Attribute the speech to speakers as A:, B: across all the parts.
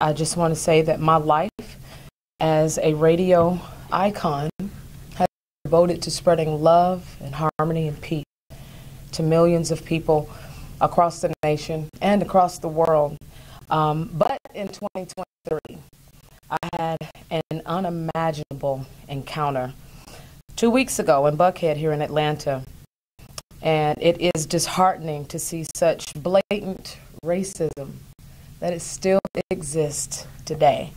A: I just want to say that my life as a radio icon has been devoted to spreading love and harmony and peace to millions of people across the nation and across the world. Um, but in 2023, I had an unimaginable encounter two weeks ago in Buckhead here in Atlanta. And it is disheartening to see such blatant racism that it still exists today.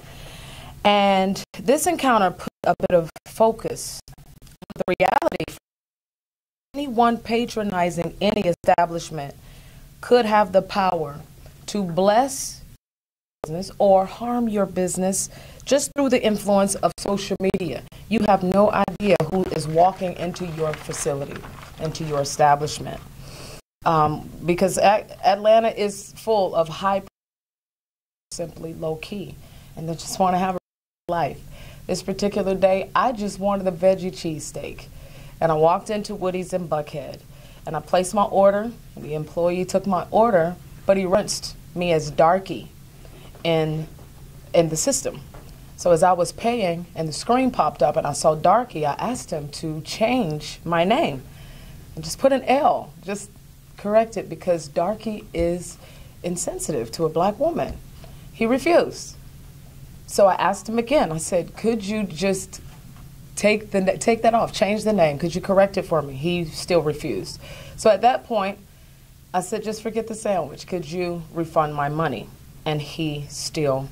A: And this encounter put a bit of focus on the reality anyone patronizing any establishment could have the power to bless business or harm your business just through the influence of social media. You have no idea who is walking into your facility, into your establishment. Um, because Atlanta is full of high, simply low key, and they just want to have a life. This particular day, I just wanted a veggie cheesesteak. And I walked into Woody's in Buckhead and I placed my order. The employee took my order, but he rinsed me as Darky in, in the system. So as I was paying and the screen popped up and I saw Darky, I asked him to change my name and just put an L, just correct it because Darky is insensitive to a black woman. He refused. So I asked him again. I said, "Could you just take the take that off, change the name? Could you correct it for me?" He still refused. So at that point, I said, "Just forget the sandwich. Could you refund my money?" And he still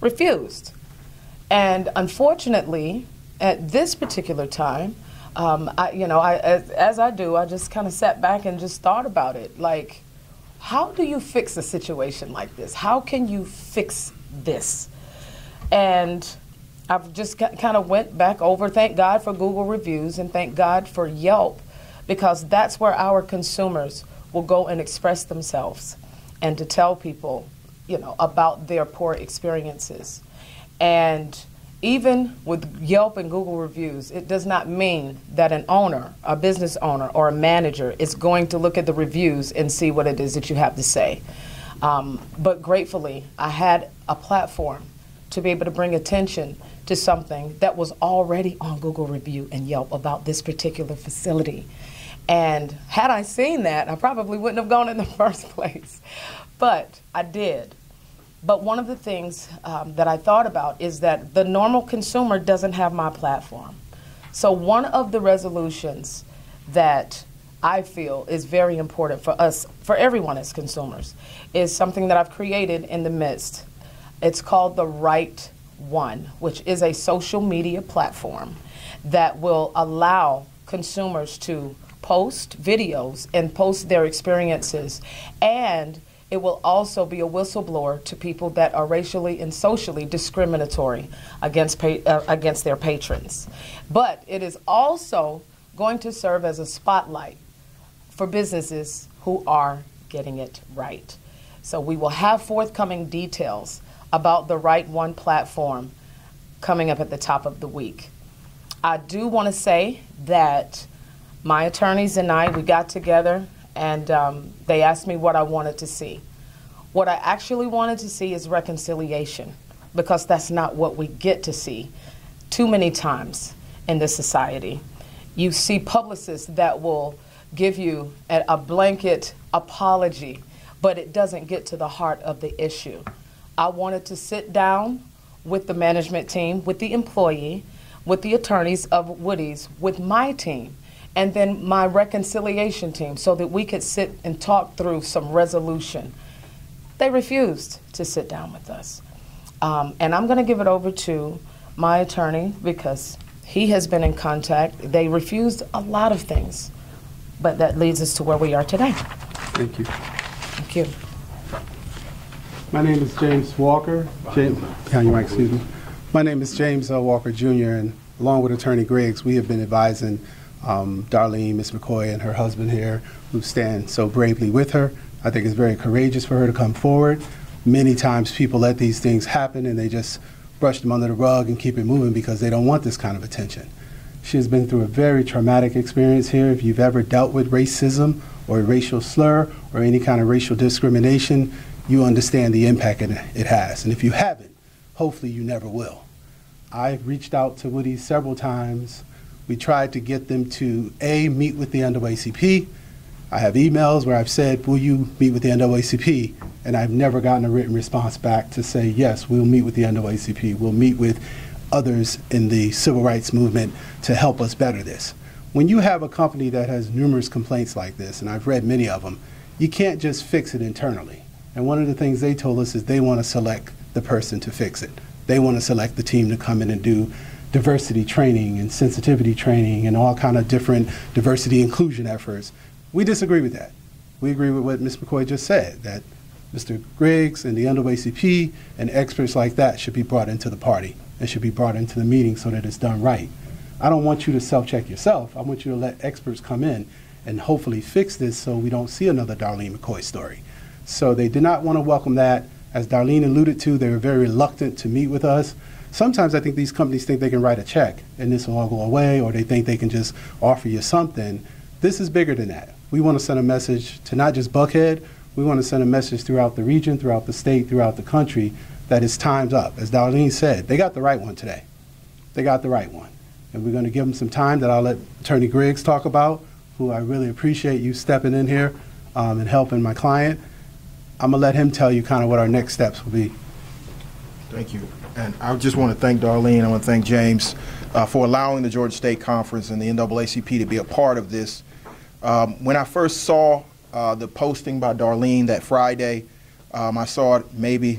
A: refused. And unfortunately, at this particular time, um, I, you know, I, as, as I do, I just kind of sat back and just thought about it. Like, how do you fix a situation like this? How can you fix this? And I've just kind of went back over. Thank God for Google reviews and thank God for Yelp, because that's where our consumers will go and express themselves and to tell people, you know, about their poor experiences. And even with Yelp and Google reviews, it does not mean that an owner, a business owner, or a manager is going to look at the reviews and see what it is that you have to say. Um, but gratefully, I had a platform to be able to bring attention to something that was already on Google review and Yelp about this particular facility. And had I seen that, I probably wouldn't have gone in the first place. But I did. But one of the things um, that I thought about is that the normal consumer doesn't have my platform. So, one of the resolutions that I feel is very important for us, for everyone as consumers, is something that I've created in the midst. It's called the Right One, which is a social media platform that will allow consumers to post videos and post their experiences and it will also be a whistleblower to people that are racially and socially discriminatory against, uh, against their patrons. But it is also going to serve as a spotlight for businesses who are getting it right. So we will have forthcoming details about the Right One platform coming up at the top of the week. I do want to say that my attorneys and I, we got together and um, they asked me what I wanted to see. What I actually wanted to see is reconciliation because that's not what we get to see too many times in this society. You see publicists that will give you a, a blanket apology, but it doesn't get to the heart of the issue. I wanted to sit down with the management team, with the employee, with the attorneys of Woody's, with my team, and then my reconciliation team so that we could sit and talk through some resolution. They refused to sit down with us. Um, and I'm going to give it over to my attorney because he has been in contact. They refused a lot of things, but that leads us to where we are today.
B: Thank you.
A: Thank you.
B: My name is James Walker. James, yeah, you might excuse me. My name is James uh, Walker Jr., and along with Attorney Griggs, we have been advising um, Darlene, Ms. McCoy, and her husband here, who stand so bravely with her. I think it's very courageous for her to come forward. Many times people let these things happen and they just brush them under the rug and keep it moving because they don't want this kind of attention. She has been through a very traumatic experience here. If you've ever dealt with racism or a racial slur or any kind of racial discrimination, you understand the impact it, it has. And if you haven't, hopefully you never will. I've reached out to Woody several times. We tried to get them to A, meet with the NAACP. I have emails where I've said, Will you meet with the NAACP? And I've never gotten a written response back to say, Yes, we'll meet with the NAACP. We'll meet with others in the civil rights movement to help us better this. When you have a company that has numerous complaints like this, and I've read many of them, you can't just fix it internally. And one of the things they told us is they want to select the person to fix it. They want to select the team to come in and do diversity training and sensitivity training and all kind of different diversity inclusion efforts. We disagree with that. We agree with what Ms. McCoy just said, that Mr. Griggs and the NAACP and experts like that should be brought into the party and should be brought into the meeting so that it's done right. I don't want you to self-check yourself. I want you to let experts come in and hopefully fix this so we don't see another Darlene McCoy story. So they did not want to welcome that. As Darlene alluded to, they were very reluctant to meet with us. Sometimes I think these companies think they can write a check and this will all go away, or they think they can just offer you something. This is bigger than that. We want to send a message to not just Buckhead, we want to send a message throughout the region, throughout the state, throughout the country that it's time's up. As Darlene said, they got the right one today. They got the right one. And we're going to give them some time that I'll let Attorney Griggs talk about, who I really appreciate you stepping in here um, and helping my client. I'm going to let him tell you kind of what our next steps will be.
C: Thank you. And I just want to thank Darlene, I want to thank James uh, for allowing the Georgia State Conference and the NAACP to be a part of this. Um, when I first saw uh, the posting by Darlene that Friday, um, I saw it maybe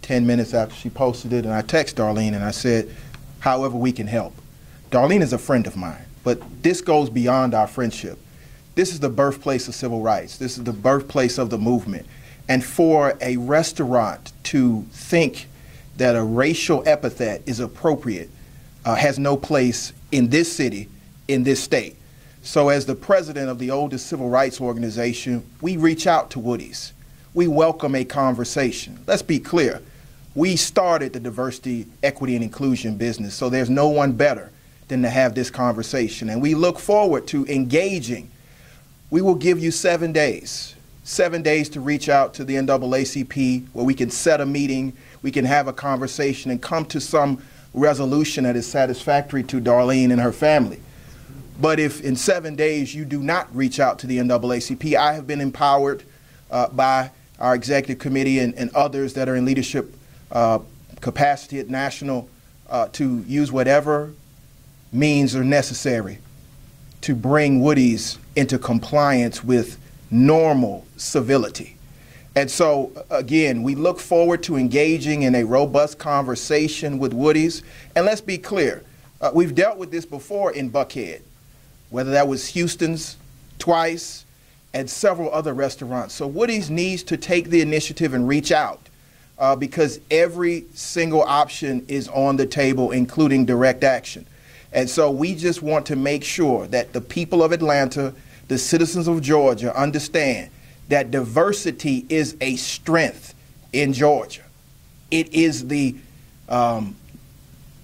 C: 10 minutes after she posted it, and I texted Darlene and I said, however we can help. Darlene is a friend of mine, but this goes beyond our friendship. This is the birthplace of civil rights. This is the birthplace of the movement. And for a restaurant to think that a racial epithet is appropriate uh, has no place in this city, in this state. So, as the president of the oldest civil rights organization, we reach out to Woody's. We welcome a conversation. Let's be clear. We started the diversity, equity, and inclusion business, so there's no one better than to have this conversation. And we look forward to engaging. We will give you seven days, seven days to reach out to the NAACP where we can set a meeting, we can have a conversation, and come to some resolution that is satisfactory to Darlene and her family. But if in seven days you do not reach out to the NAACP, I have been empowered uh, by our executive committee and, and, others that are in leadership uh, capacity at national uh, to use whatever means are necessary to bring Woody's into compliance with normal civility. And so, again, we look forward to engaging in a robust conversation with Woody's. And let's be clear, uh, we've dealt with this before in Buckhead whether that was Houston's twice and several other restaurants. So Woody's needs to take the initiative and reach out uh, because every single option is on the table, including direct action. And so we just want to make sure that the people of Atlanta, the citizens of Georgia, understand that diversity is a strength in Georgia. It is the um,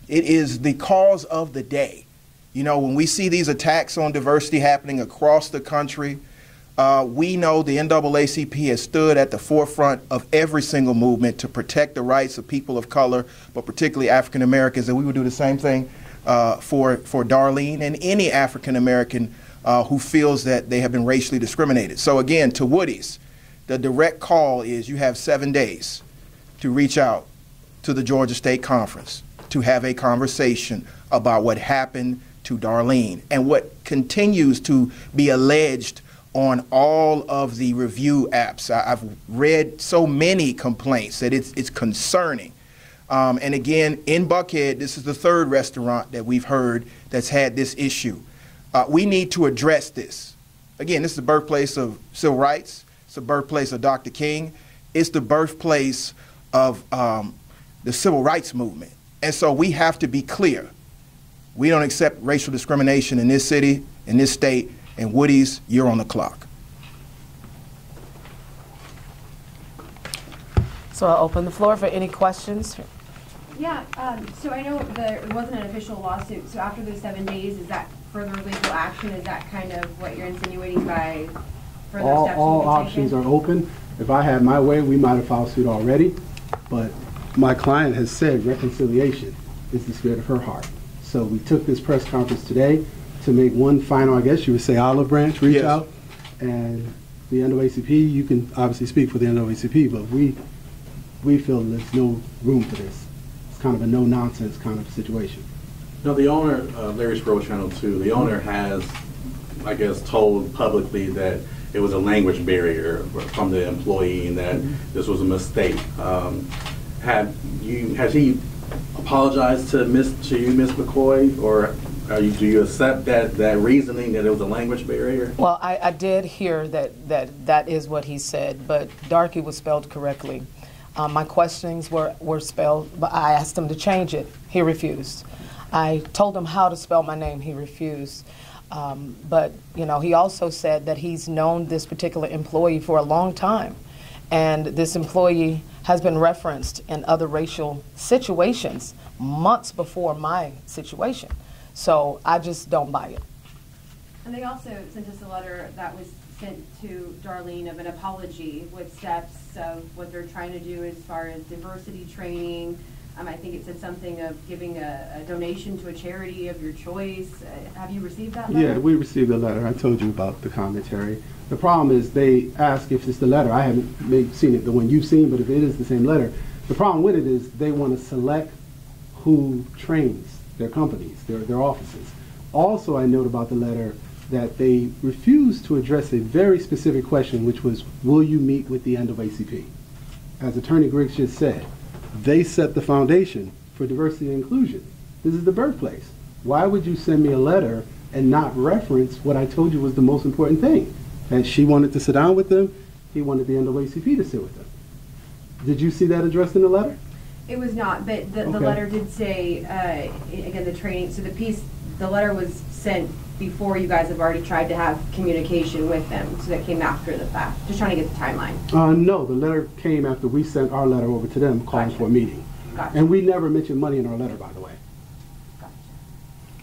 C: it is the cause of the day. You know, when we see these attacks on diversity happening across the country, uh, we know the NAACP has stood at the forefront of every single movement to protect the rights of people of color, but particularly African Americans, and we would do the same thing uh, for, for Darlene and any African American uh, who feels that they have been racially discriminated. So, again, to Woody's, the direct call is you have seven days to reach out to the Georgia State Conference to have a conversation about what happened to Darlene and what continues to be alleged on all of the review apps. I, have read so many complaints that it's, it's concerning. Um, and again, in Buckhead, this is the third restaurant that we've heard that's had this issue. Uh, we need to address this. Again, this is the birthplace of civil rights. It's the birthplace of Dr. King. It's the birthplace of um, the civil rights movement. And so we have to be clear we don't accept racial discrimination in this city, in this state, and Woody's, you're on the clock.
A: So I'll open the floor for any questions.
D: Yeah, um, so I know there wasn't an official lawsuit, so after those seven days, is that further legal action? Is that kind of what you're insinuating by further
B: all,
D: steps
B: all options
D: taken?
B: are open. If I had my way, we might have filed suit already, but my client has said reconciliation is the spirit of her heart. So we took this press conference today to make one final, I guess you would say, olive branch, reach
C: Yes.
B: out. And the NAACP, you can obviously speak for the NAACP, but we, we feel there's no room for this. It's kind of a no-nonsense kind of situation.
E: No, the owner, uh, Larry Sproul Channel 2, the owner has, I guess, told publicly that it was a language barrier from the employee and that this was a mistake. Um, Have you, has he apologized to Miss, to you, Ms. McCoy? Or are you, do you accept that, that reasoning that it was a language barrier?
A: Well, I, I did hear that, that that is what he said, but Darky was spelled correctly. Um, my questions were, were spelled, but I asked him to change it. He refused. I told him how to spell my name. He refused. Um, but, you know, he also said that he's known this particular employee for a long time. And this employee has been referenced in other racial situations months before my situation. So I just don't buy it.
D: And they also sent us a letter that was sent to Darlene of an apology with steps of what they're trying to do as far as diversity training. Um, I think it said something of giving a, a donation to a charity of your choice. Uh, Have you received that letter?
B: Yeah, we received a letter. I told you about the commentary. The problem is they ask if it's the letter. I haven't seen it, the one you've seen, but if it is the same letter, the problem with it is they want to select who trains their companies, their, their offices. Also, I note about the letter that they refused to address a very specific question, which was, will you meet with the NAACP? As Attorney Griggs just said, they set the foundation for diversity and inclusion. This is the birthplace. Why would you send me a letter and not reference what I told you was the most important thing? That she wanted to sit down with them, he wanted the NAACP to sit with them. Did you see that addressed in the letter?
D: It was not, but the, the letter did say, uh, again, the training, so the piece, the letter was sent before you guys have already tried to have communication with them, so that came after the fact. Just trying to get the timeline.
B: Uh, no, the letter came after we sent our letter over to them calling
D: Gotcha.
B: for a meeting.
D: Gotcha.
B: And we never mentioned money in our letter, by the way.
D: Gotcha.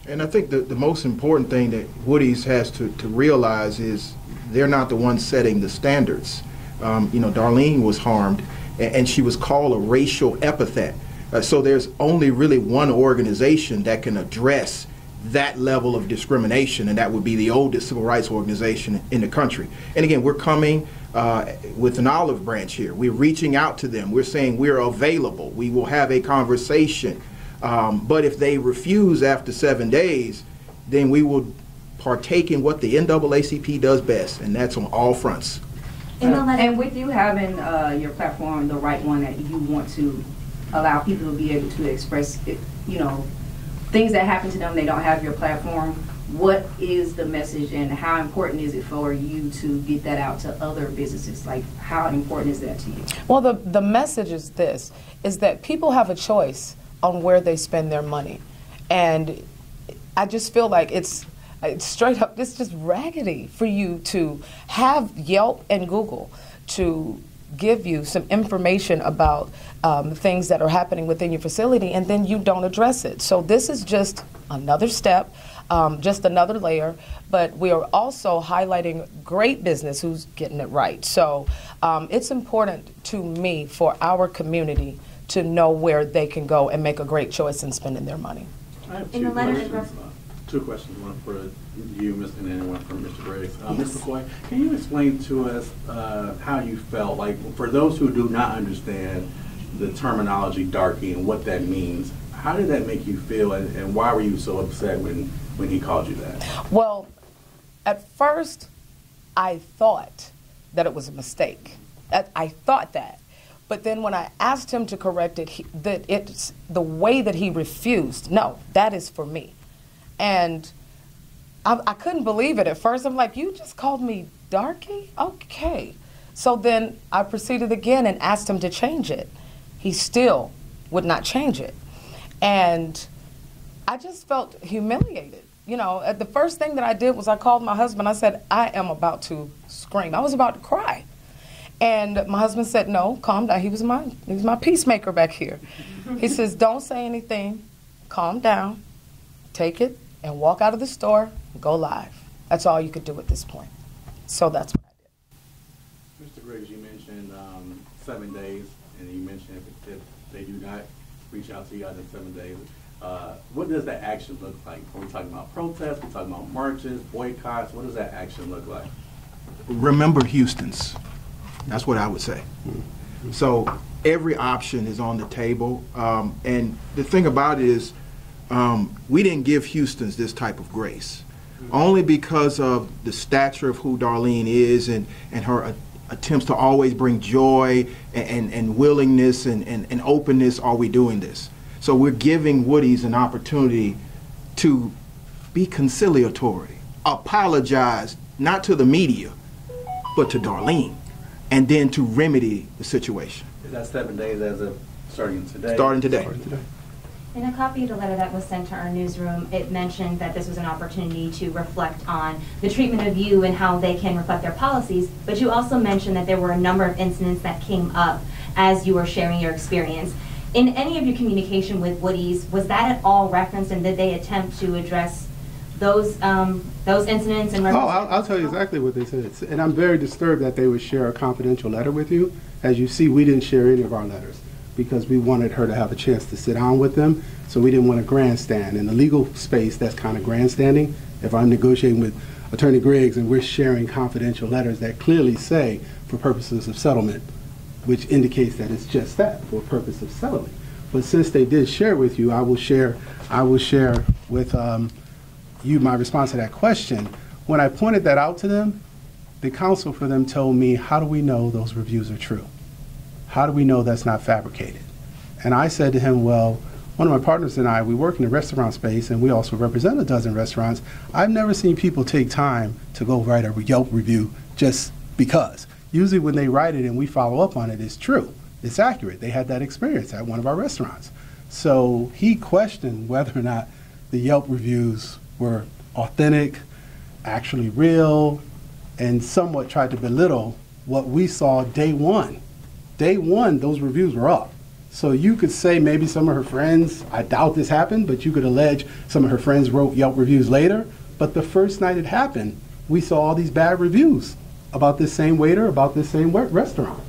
C: And I think the, the most important thing that Woody's has to, to realize is they're not the ones setting the standards. Um, you know, Darlene was harmed, and, and she was called a racial epithet. Uh, so there's only really one organization that can address that level of discrimination, and that would be the oldest civil rights organization in the country. And again, we're coming uh, with an olive branch here. We're reaching out to them. We're saying we're available. We will have a conversation. Um, but if they refuse after seven days, then we will partake in what the NAACP does best, and that's on all fronts.
F: And and with you having uh, your platform, the right one that you want to allow people to be able to express, it, you know, things that happen to them, they don't have your platform. What is the message and how important is it for you to get that out to other businesses? Like, how important is that to you?
A: Well, the, the message is this, is that people have a choice on where they spend their money. And I just feel like it's, it's straight up, it's just raggedy for you to have Yelp and Google to give you some information about um, things that are happening within your facility and then you don't address it. So this is just another step, um, just another layer, but we are also highlighting great business who's getting it right. So um, it's important to me for our community to know where they can go and make a great choice in spending their money.
F: In the letter
E: Two questions, one for you, Ms., and then one for Mr. Griggs. Uh, Ms. McCoy, can you explain to us uh, how you felt, like, for those who do not understand the terminology darky and what that means, how did that make you feel, and and why were you so upset when, when he called you that?
A: Well, at first, I thought that it was a mistake. I, I thought that. But then when I asked him to correct it, he, that it's the way that he refused. No, that is for me. And I, I couldn't believe it at first. I'm like, you just called me darky? Okay. So then I proceeded again and asked him to change it. He still would not change it. And I just felt humiliated. You know, the first thing that I did was I called my husband. I said, I am about to scream. I was about to cry. And my husband said, No, calm down. He was my he was my peacemaker back here. He says, Don't say anything. Calm down. Take it and walk out of the store and go live. That's all you could do at this point. So that's what I did.
E: Mr. Griggs, you mentioned seven days, and you mentioned if, if they do not reach out to you guys in seven days, uh, what does that action look like? Are we talking about protests? Are We're talking about marches, boycotts? What does that action look like?
C: remember Houston's. That's what I would say. So every option is on the table. Um, and the thing about it is, um, we didn't give Houston's this type of grace. Only because of the stature of who Darlene is and, and her a- attempts to always bring joy and, and, and willingness and, and, and openness are we doing this. So we're giving Woody's an opportunity to be conciliatory, apologize, not to the media, but to Darlene, and then to remedy the situation.
E: Is that seven days as of starting today?
C: Starting today.
G: In a copy of the letter that was sent to our newsroom, it mentioned that this was an opportunity to reflect on the treatment of you and how they can reflect their policies, but you also mentioned that there were a number of incidents that came up as you were sharing your experience. In any of your communication with Woody's, was that at all referenced, and did they attempt to address those, um, those incidents and?
B: Oh, I'll, I'll tell you exactly what they said. And I'm very disturbed that they would share a confidential letter with you. As you see, we didn't share any of our letters because we wanted her to have a chance to sit down with them. So we didn't want to grandstand. In the legal space, that's kind of grandstanding. If I'm negotiating with Attorney Griggs and we're sharing confidential letters that clearly say for purposes of settlement, which indicates that it's just that, for purpose of settling. But since they did share with you, I will share, I will share with um, you my response to that question. When I pointed that out to them, the counsel for them told me, how do we know those reviews are true? How do we know that's not fabricated? And I said to him, well, one of my partners and I, we work in the restaurant space and we also represent a dozen restaurants. I've never seen people take time to go write a Yelp review just because. Usually when they write it and we follow up on it, it's true. It's accurate. They had that experience at one of our restaurants. So he questioned whether or not the Yelp reviews were authentic, actually real, and somewhat tried to belittle what we saw day one. Day one, those reviews were up. So you could say maybe some of her friends, I doubt this happened, but you could allege some of her friends wrote Yelp reviews later. But the first night it happened, we saw all these bad reviews about this same waiter, about this same restaurant.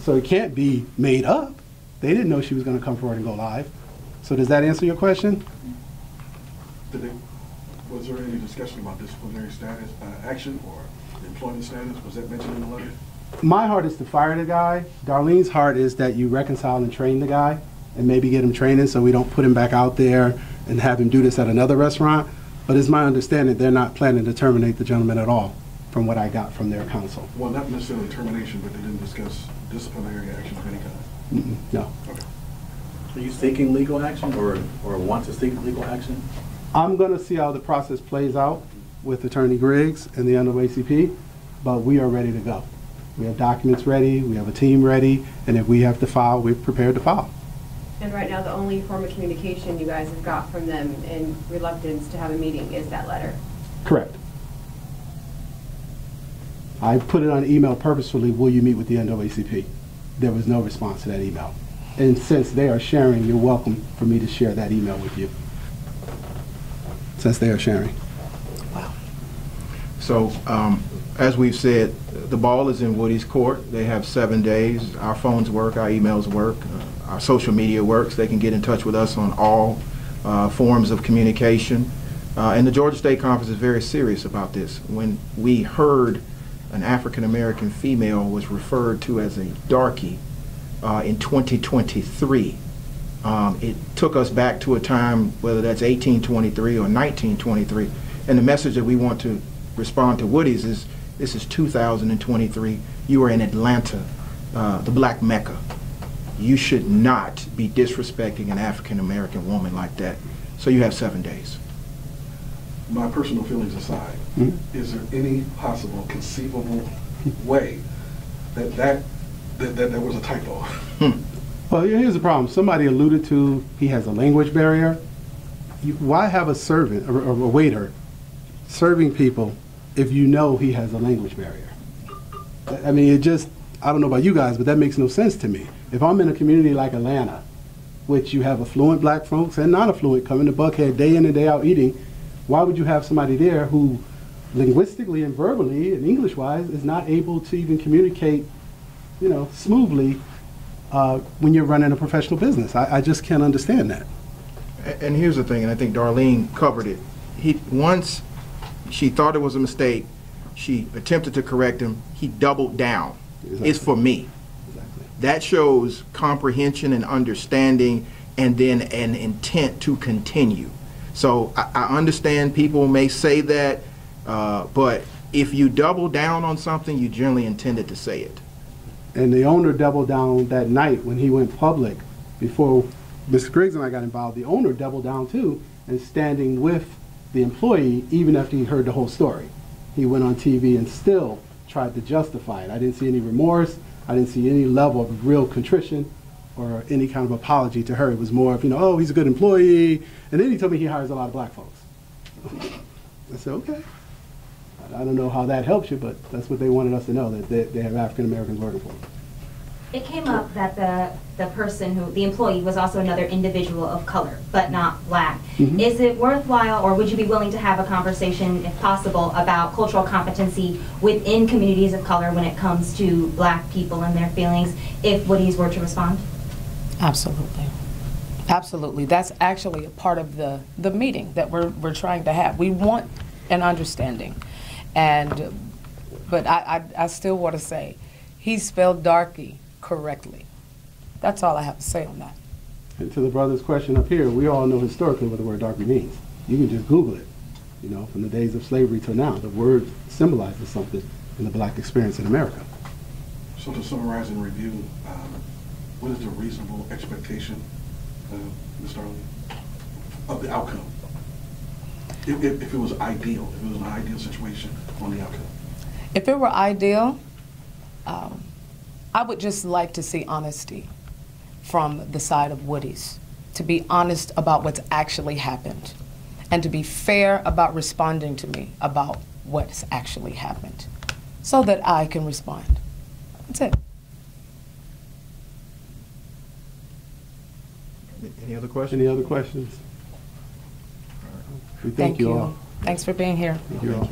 B: So it can't be made up. They didn't know she was going to come forward and go live. So does that answer your question?
H: They, was there any discussion about disciplinary status, uh, action or employment status? Was that mentioned in the letter?
B: My heart is to fire the guy. Darlene's heart is that you reconcile and train the guy and maybe get him training so we don't put him back out there and have him do this at another restaurant. But it's my understanding they're not planning to terminate the gentleman at all, from what I got from their counsel.
H: Well, not necessarily termination, but they didn't discuss disciplinary action of any kind.
B: Mm-mm, No.
H: Okay.
E: Are you seeking legal action or, or want to seek legal action?
B: I'm going to see how the process plays out with Attorney Griggs and the NAACP, but we are ready to go. We have documents ready, we have a team ready, and if we have to file, we're prepared to file.
D: And right now, the only form of communication you guys have got from them in reluctance to have a meeting is that letter.
B: Correct. I put it on email purposefully, will you meet with the NAACP? There was no response to that email. And since they are sharing, you're welcome for me to share that email with you. Since they are sharing. Wow.
C: So, um, as we've said, the ball is in Woody's court. They have seven days. Our phones work, our emails work, uh, our social media works. They can get in touch with us on all uh, forms of communication. Uh, and the Georgia State Conference is very serious about this. When we heard an African American female was referred to as a darky uh, in 2023, um, it took us back to a time, whether that's 1823 or 1923. And the message that we want to respond to Woody's is this is 2023. You are in Atlanta, uh, the black mecca. You should not be disrespecting an African American woman like that. So you have seven days.
H: My personal feelings aside,
B: Mhm.
H: is there any possible conceivable way that that, that, that there was a typo?
B: Well, here's the problem. Somebody alluded to he has a language barrier. You, why have a servant or, or a waiter serving people if you know he has a language barrier? I mean, it just, I don't know about you guys, but that makes no sense to me. If I'm in a community like Atlanta, which you have affluent black folks and non-affluent coming to Buckhead day in and day out eating, why would you have somebody there who linguistically and verbally and English-wise is not able to even communicate, you know, smoothly uh, when you're running a professional business. I, I just can't understand that.
C: And here's the thing, and I think Darlene covered it. He, once she thought it was a mistake, she attempted to correct him, he doubled down. It's for me.
B: Exactly.
C: That shows comprehension and understanding and then an intent to continue. So I, I understand people may say that, uh, but if you double down on something, you generally intended to say it.
B: And the owner doubled down that night when he went public. Before Mr. Griggs and I got involved, the owner doubled down too and standing with the employee even after he heard the whole story. He went on TV and still tried to justify it. I didn't see any remorse. I didn't see any level of real contrition or any kind of apology to her. It was more of, you know, oh, he's a good employee. And then he told me he hires a lot of black folks. I said, okay. I don't know how that helps you, but that's what they wanted us to know, that they, they have African Americans working for them.
G: It came up that the, the person who, the employee was also another individual of color, but not black.
B: Mhm.
G: Is it worthwhile, or would you be willing to have a conversation, if possible, about cultural competency within communities of color when it comes to black people and their feelings, if Woody's were to respond?
A: Absolutely. Absolutely. That's actually a part of the, the meeting that we're, we're trying to have. We want an understanding. And, but I, I, I still want to say, he spelled darky correctly. That's all I have to say on that.
B: And to the brother's question up here, we all know historically what the word darky means. You can just Google it. You know, from the days of slavery till now, the word symbolizes something in the black experience in America.
H: So to summarize and review, um, what is the reasonable expectation, uh, Ms. Darling, of the outcome? If, if, if it was ideal, if it was an ideal situation on the outcome?
A: If it were ideal, um, I would just like to see honesty from the side of Woody's, to be honest about what's actually happened, and to be fair about responding to me about what's actually happened, so that I can respond. That's it.
C: Any other questions?
B: Any other questions? We thank you all.
A: Thanks for being here.
B: Thank you all.